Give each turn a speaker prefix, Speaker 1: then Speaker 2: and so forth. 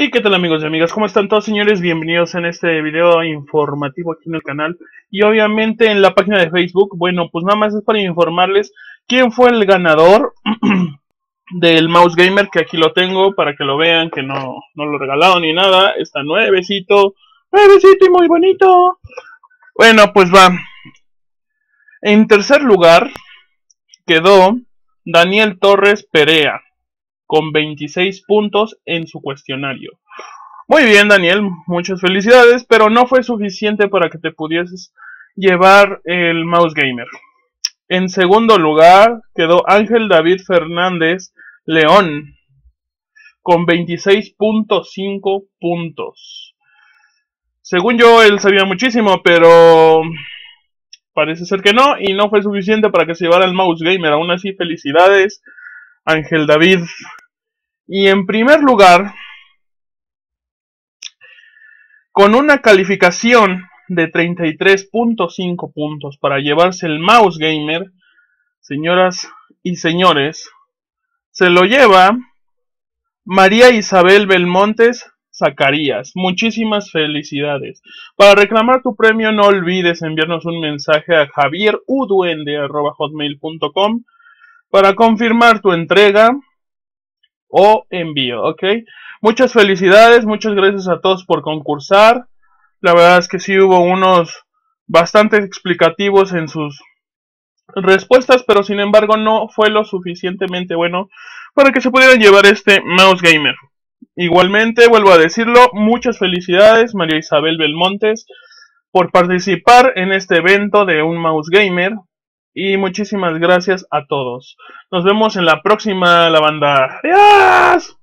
Speaker 1: Y qué tal amigos y amigas, ¿cómo están todos señores? Bienvenidos en este video informativo aquí en el canal y obviamente en la página de Facebook. Bueno, pues nada más es para informarles quién fue el ganador del Mouse Gamer, que aquí lo tengo para que lo vean, que no, no lo he regalado ni nada. Está nuevecito, nuevecito y muy bonito. Bueno, pues va. En tercer lugar quedó Daniel Torres Perea con 26 puntos en su cuestionario. Muy bien, Daniel, muchas felicidades, pero no fue suficiente para que te pudieses llevar el Mouse Gamer. En segundo lugar quedó Ángel David Fernández León con 26.5 puntos. Según yo, él sabía muchísimo, pero parece ser que no, y no fue suficiente para que se llevara el Mouse Gamer. Aún así, felicidades, Ángel David y en primer lugar, con una calificación de 33.5 puntos para llevarse el Mouse Gamer, señoras y señores, se lo lleva María Isabel Belmontes Zacarías. Muchísimas felicidades. Para reclamar tu premio no olvides enviarnos un mensaje a javieruduende.com para confirmar tu entrega o envío, ¿ok? Muchas felicidades, muchas gracias a todos por concursar. La verdad es que sí hubo unos bastante explicativos en sus respuestas, pero sin embargo no fue lo suficientemente bueno para que se pudieran llevar este Mouse Gamer. Igualmente, vuelvo a decirlo, muchas felicidades María Isabel Belmontes por participar en este evento de un Mouse Gamer. Y muchísimas gracias a todos. Nos vemos en la próxima, la banda. ¡Adiós!